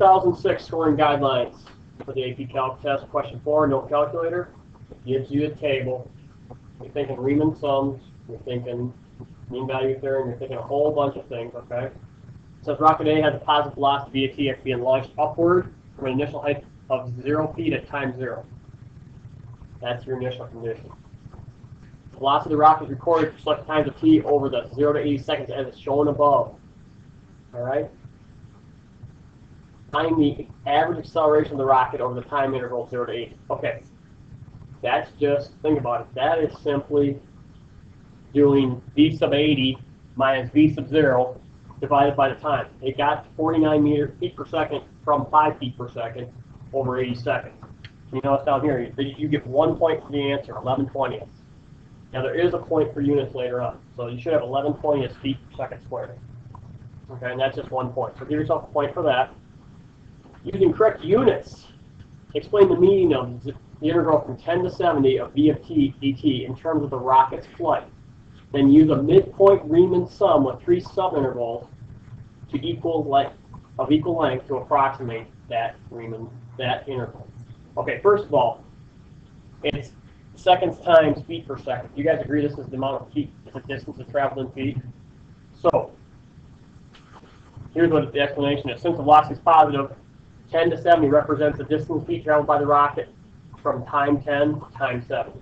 2006 scoring guidelines for the AP Calc test. Question four, no calculator, gives you a table. You're thinking Riemann sums, you're thinking mean value theorem, you're thinking a whole bunch of things, okay? It says rocket A has a positive velocity at t being launched upward from an initial height of zero feet at time zero. That's your initial condition. The Velocity of the rocket is recorded for select times of t over the 0 to 80 seconds as is shown above. All right? Find the average acceleration of the rocket over the time interval 0 to 80. Okay. That's just, think about it, that is simply doing v sub 80 minus v sub 0 divided by the time. It got 49 meter feet per second from 5 feet per second over 80 seconds. You know, notice down here, you, you get one point for the answer, 11 twentieths. Now there is a point for units later on, so you should have 11 twentieths feet per second squared. Okay, and that's just one point. So give yourself a point for that. Using correct units, explain the meaning of the integral from 10 to 70 of v of t dt in terms of the rocket's flight. Then use a midpoint Riemann sum with three subintervals to equal length of equal length to approximate that Riemann that interval. Okay, first of all, it's seconds times feet per second. You guys agree this is the amount of feet, it's the distance of traveled in feet? So, here's what the explanation is. Since the velocity is positive, 10 to 70 represents the distance feet traveled by the rocket from time 10 to time 70.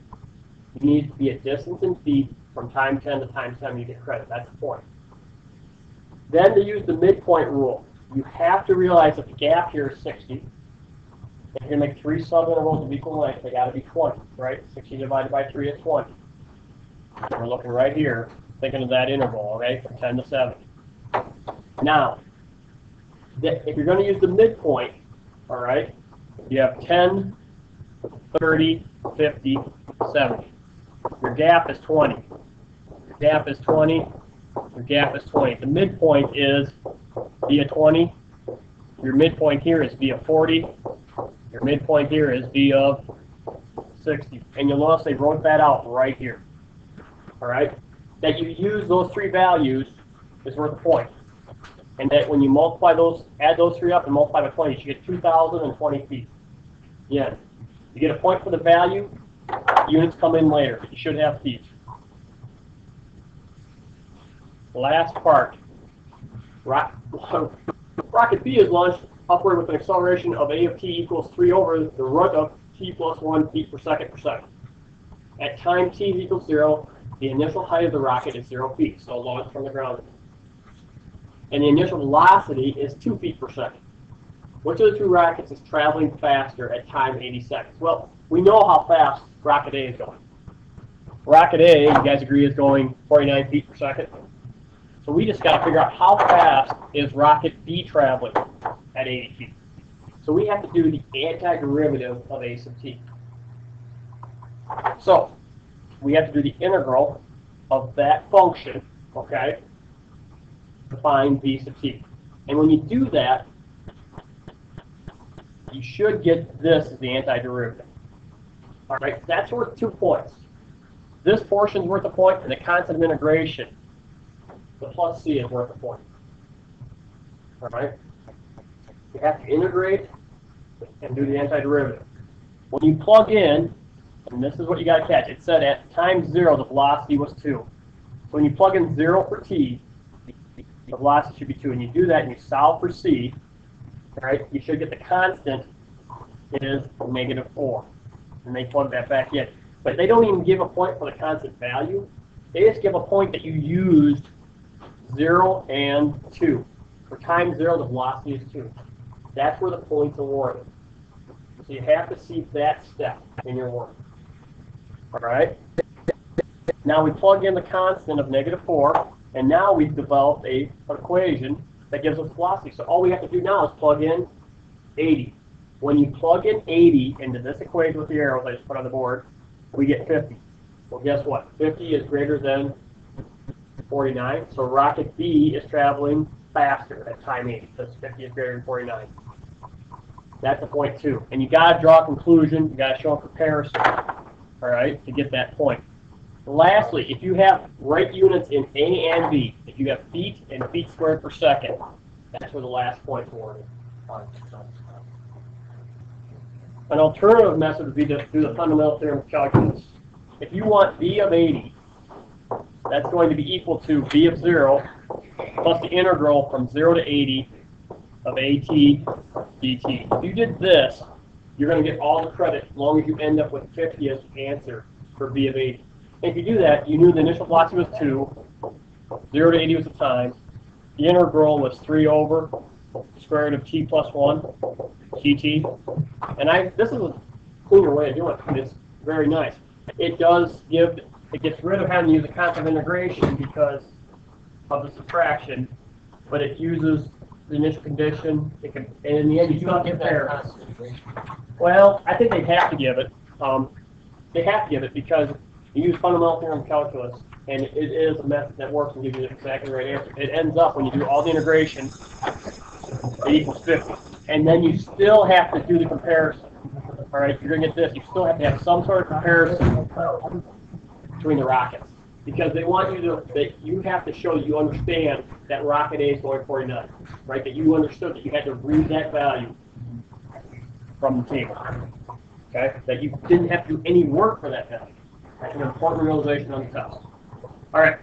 You need to be a distance in feet from time 10 to time 7 you get credit. That's the point. Then to use the midpoint rule, you have to realize that the gap here is 60. If you're going to make three subintervals of equal length, they got to be 20, right? 60 divided by 3 is 20. We're looking right here, thinking of that interval, okay, from 10 to 7. Now, if you're going to use the midpoint, all right, you have 10, 30, 50, 70. Your gap is 20. Your gap is 20. Your gap is 20. The midpoint is via 20. Your midpoint here is via 40. Your midpoint here is V of 60. And you'll notice they wrote that out right here. All right? That you use those three values is worth a point. And that when you multiply those, add those three up and multiply by 20, you get 2,020 feet. Yeah. You get a point for the value. Units come in later. You should have feet. Last part. Rocket B is launched upward with an acceleration of a of t equals 3 over the root of t plus 1 feet per second per second. At time t equals 0, the initial height of the rocket is 0 feet, so launched from the ground. And the initial velocity is 2 feet per second. Which of the two rockets is traveling faster at time 80 seconds? Well, we know how fast rocket A is going. Rocket A, you guys agree, is going 49 feet per second. So we just got to figure out how fast is rocket B traveling at 80 feet. So we have to do the antiderivative of a sub t. So we have to do the integral of that function, okay, find b sub t. And when you do that, you should get this as the antiderivative. All right, that's worth two points. This portion is worth a point, and the constant of integration, the plus c, is worth a point. All right? You have to integrate and do the antiderivative. When you plug in, and this is what you got to catch, it said at time 0 the velocity was 2. So when you plug in 0 for t, the velocity should be 2. And you do that and you solve for c, right? You should get the constant is negative 4. And they plug that back in. But they don't even give a point for the constant value. They just give a point that you used 0 and 2. For time 0, the velocity is 2. That's where the point's are awarded. So you have to see that step in your work. All right? Now we plug in the constant of negative 4, and now we've developed a, equation that gives us velocity. So all we have to do now is plug in 80. When you plug in 80 into this equation with the arrows I just put on the board, we get 50. Well, guess what? 50 is greater than 49, so rocket B is traveling faster at time 80, because 50 is greater than 49. That's a point two. And you got to draw a conclusion. You got to show a comparison, all right, to get that point. Lastly, if you have right units in A and B, if you have feet and feet squared per second, that's where the last point is awarded. An alternative method would be to do the fundamental theorem of calculus. If you want b of 80, that's going to be equal to b of 0 plus the integral from 0 to 80 of at dt. If you did this, you're going to get all the credit as long as you end up with 50 as the answer for b of 80. If you do that, you knew the initial velocity was 2, 0 to 80 was the time, the integral was 3 over the square root of t plus 1, dt. And I, this is a cleaner way of doing it. It's very nice. It does give, it gets rid of having to use a constant of integration because of the subtraction, but it uses the initial condition. It can, and in the end, you still there. Well, I think they have to give it. Um, they have to give it because you use fundamental theorem calculus, and it is a method that works and gives you exactly the right answer. It ends up when you do all the integration, it equals 50. And then you still have to do the comparison. All right, if you're gonna get this. You still have to have some sort of comparison between the rockets because they want you to that you have to show you understand that rocket A is going 49, right? That you understood that you had to read that value from the table. Okay, that you didn't have to do any work for that value. That's an important realization on the. All right,